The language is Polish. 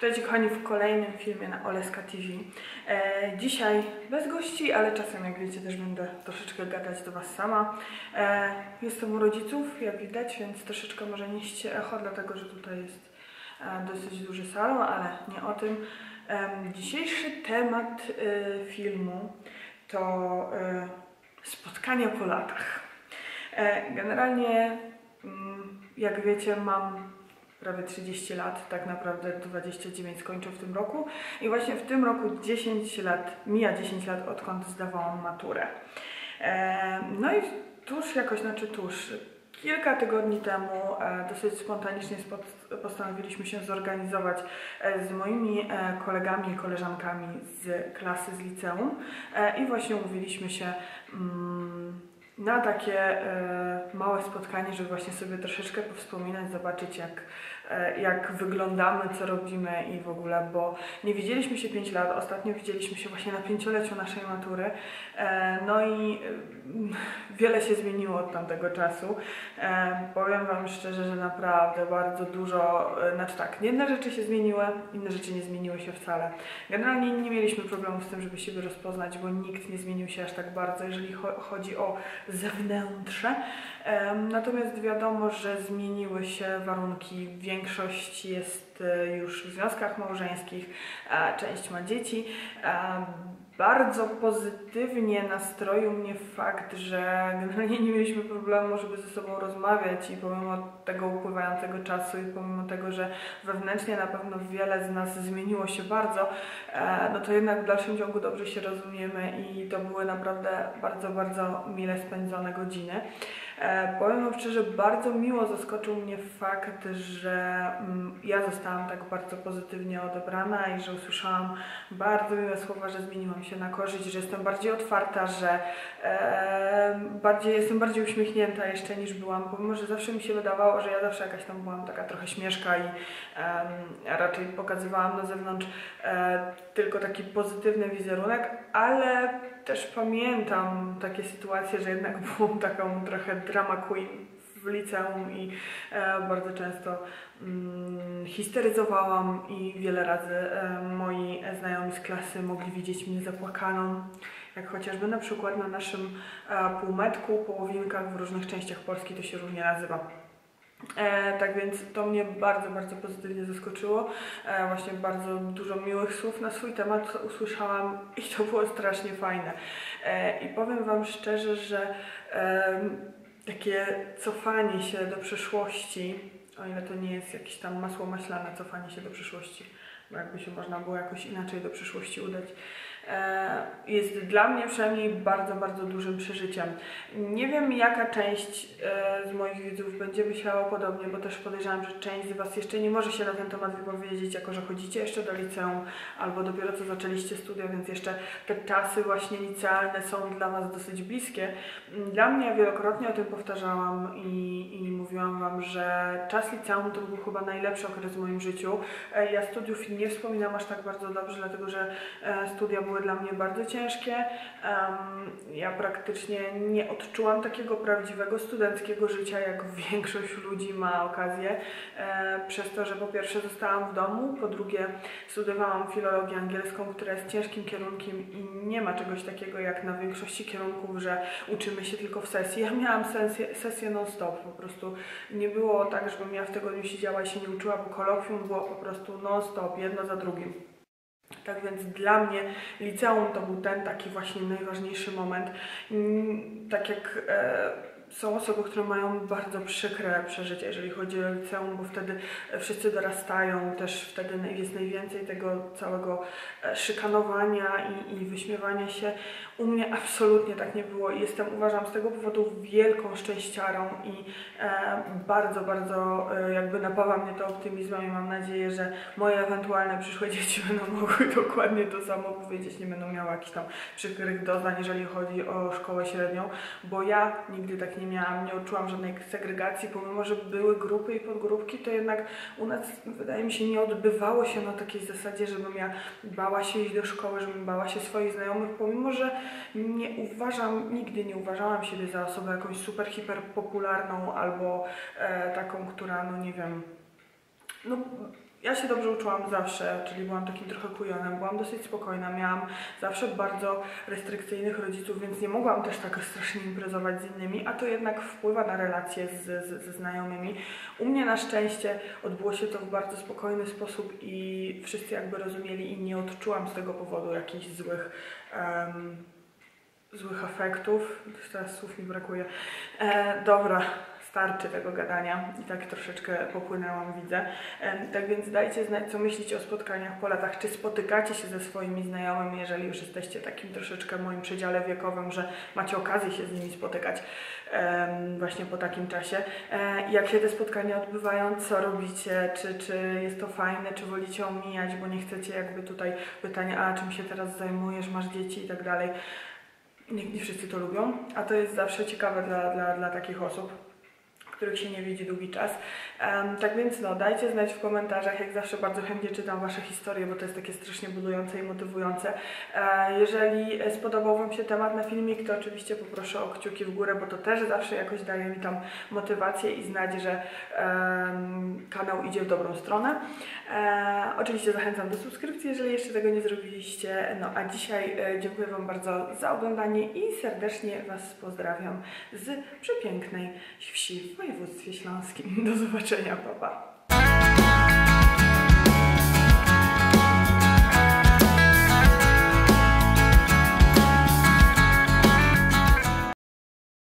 Cześć kochani w kolejnym filmie na Oleska TV. E, dzisiaj bez gości, ale czasem jak wiecie też będę troszeczkę gadać do Was sama. E, jestem u rodziców, jak widać, więc troszeczkę może nieść echo, dlatego że tutaj jest e, dosyć duży salon, ale nie o tym. E, dzisiejszy temat e, filmu to e, spotkania po latach. Generalnie, mm, jak wiecie, mam prawie 30 lat, tak naprawdę 29 skończę w tym roku i właśnie w tym roku 10 lat, mija 10 lat odkąd zdawałam maturę. E, no i tuż jakoś, znaczy tuż, kilka tygodni temu e, dosyć spontanicznie postanowiliśmy się zorganizować e, z moimi kolegami i koleżankami z klasy z liceum i właśnie umówiliśmy się mm, na takie małe spotkanie, żeby właśnie sobie troszeczkę powspominać, zobaczyć jak, jak wyglądamy, co robimy i w ogóle, bo nie widzieliśmy się 5 lat, ostatnio widzieliśmy się właśnie na pięcioleciu naszej matury, e, no i e, wiele się zmieniło od tamtego czasu. E, powiem Wam szczerze, że naprawdę bardzo dużo, e, znaczy tak, jedne rzeczy się zmieniły, inne rzeczy nie zmieniły się wcale. Generalnie nie mieliśmy problemu z tym, żeby siebie rozpoznać, bo nikt nie zmienił się aż tak bardzo, jeżeli cho- chodzi o zewnętrze. Natomiast wiadomo, że zmieniły się warunki. Większość jest e, już w związkach małżeńskich, część ma dzieci. Bardzo pozytywnie nastroił mnie fakt, że generalnie nie mieliśmy problemu, żeby ze sobą rozmawiać i pomimo tego upływającego czasu i pomimo tego, że wewnętrznie na pewno wiele z nas zmieniło się bardzo, e, no to jednak w dalszym ciągu dobrze się rozumiemy i to były naprawdę bardzo, bardzo mile spędzone godziny. E, Powiem Wam szczerze, bardzo miło zaskoczył mnie fakt, że mm, ja zostałam tak bardzo pozytywnie odebrana i że usłyszałam bardzo miłe słowa, że zmieniłam się na korzyść, że jestem bardziej otwarta, że e, bardziej, jestem bardziej uśmiechnięta jeszcze niż byłam, pomimo, że zawsze mi się wydawało, że ja zawsze jakaś tam byłam taka trochę śmieszka i em, raczej pokazywałam na zewnątrz e, tylko taki pozytywny wizerunek, ale też pamiętam takie sytuacje, że jednak byłam taką trochę drama queen w liceum i e, bardzo często mm, histeryzowałam i wiele razy e, moi znajomi z klasy mogli widzieć mnie zapłakaną, jak chociażby na przykład na naszym e, półmetku, połowinkach w różnych częściach Polski to się różnie nazywa. E, tak więc to mnie bardzo, bardzo pozytywnie zaskoczyło. E, właśnie bardzo dużo miłych słów na swój temat usłyszałam i to było strasznie fajne. E, I powiem Wam szczerze, że takie cofanie się do przeszłości, o ile to nie jest jakieś tam masło maślane cofanie się do przyszłości, bo jakby się można było jakoś inaczej do przyszłości udać, jest dla mnie przynajmniej bardzo, bardzo dużym przeżyciem. Nie wiem, jaka część e, z moich widzów będzie myślała podobnie, bo też podejrzewam, że część z Was jeszcze nie może się na ten temat wypowiedzieć, jako że chodzicie jeszcze do liceum albo dopiero co zaczęliście studia, więc jeszcze te czasy właśnie licealne są dla Was dosyć bliskie. Dla mnie wielokrotnie o tym powtarzałam i, i mówiłam Wam, że czas liceum to był chyba najlepszy okres w moim życiu. E, Ja studiów nie wspominam aż tak bardzo dobrze, dlatego że e, studia były dla mnie bardzo ciężkie. Ja praktycznie nie odczułam takiego prawdziwego studenckiego życia, jak większość ludzi ma okazję, e, przez to, że po pierwsze zostałam w domu, po drugie studiowałam filologię angielską, która jest ciężkim kierunkiem i nie ma czegoś takiego jak na większości kierunków, że uczymy się tylko w sesji. Ja miałam sesję, sesję non-stop, po prostu nie było tak, żebym ja w tygodniu siedziała i się nie uczyła, bo kolokwium było po prostu non-stop, jedno za drugim. Tak więc dla mnie liceum to był ten taki właśnie najważniejszy moment. Mm, Tak jak e, są osoby, które mają bardzo przykre przeżycia, jeżeli chodzi o liceum, bo wtedy wszyscy dorastają, też wtedy jest najwięcej tego całego e, szykanowania i, i wyśmiewania się. U mnie absolutnie tak nie było i jestem, uważam, z tego powodu wielką szczęściarą i e, bardzo, bardzo e, jakby napawa mnie to optymizmem i mam nadzieję, że moje ewentualne przyszłe dzieci będą mogły dokładnie to samo powiedzieć, nie będą miały jakichś tam przykrych doznań, jeżeli chodzi o szkołę średnią, bo ja nigdy tak nie miałam, nie odczułam żadnej segregacji, pomimo, że były grupy i podgrupki, to jednak u nas, wydaje mi się, nie odbywało się na takiej zasadzie, żebym ja bała się iść do szkoły, żebym bała się swoich znajomych, pomimo, że nie uważam, nigdy nie uważałam siebie za osobę jakąś super, hiper popularną albo e, taką, która, no nie wiem, no, ja się dobrze uczyłam zawsze, czyli byłam takim trochę kujonem, byłam dosyć spokojna, miałam zawsze bardzo restrykcyjnych rodziców, więc nie mogłam też tak strasznie imprezować z innymi, a to jednak wpływa na relacje z, z, ze znajomymi. U mnie na szczęście odbyło się to w bardzo spokojny sposób i wszyscy jakby rozumieli i nie odczułam z tego powodu jakichś złych... em, złych afektów. Teraz słów mi brakuje. E, dobra, starczy tego gadania i tak troszeczkę popłynęłam, widzę. Tak więc dajcie znać, co myślicie o spotkaniach po latach. Czy spotykacie się ze swoimi znajomymi, jeżeli już jesteście takim troszeczkę moim przedziale wiekowym, że macie okazję się z nimi spotykać właśnie po takim czasie. E, jak się te spotkania odbywają, co robicie, czy, czy jest to fajne, czy wolicie omijać, bo nie chcecie jakby tutaj pytania, a czym się teraz zajmujesz, masz dzieci i tak dalej. Nie, nie wszyscy to lubią, a to jest zawsze ciekawe dla, dla, dla takich osób których się nie widzi długi czas. Em, tak więc no, dajcie znać w komentarzach, jak zawsze bardzo chętnie czytam Wasze historie, bo to jest takie strasznie budujące i motywujące. E, jeżeli e, spodobał Wam się temat na filmik, to oczywiście poproszę o kciuki w górę, bo to też zawsze jakoś daje mi tam motywację i znać, że kanał idzie w dobrą stronę. E, oczywiście zachęcam do subskrypcji, jeżeli jeszcze tego nie zrobiliście. No a dzisiaj e, dziękuję Wam bardzo za oglądanie i serdecznie Was pozdrawiam z przepięknej wsi województwie śląskim. Do zobaczenia, papa. Pa.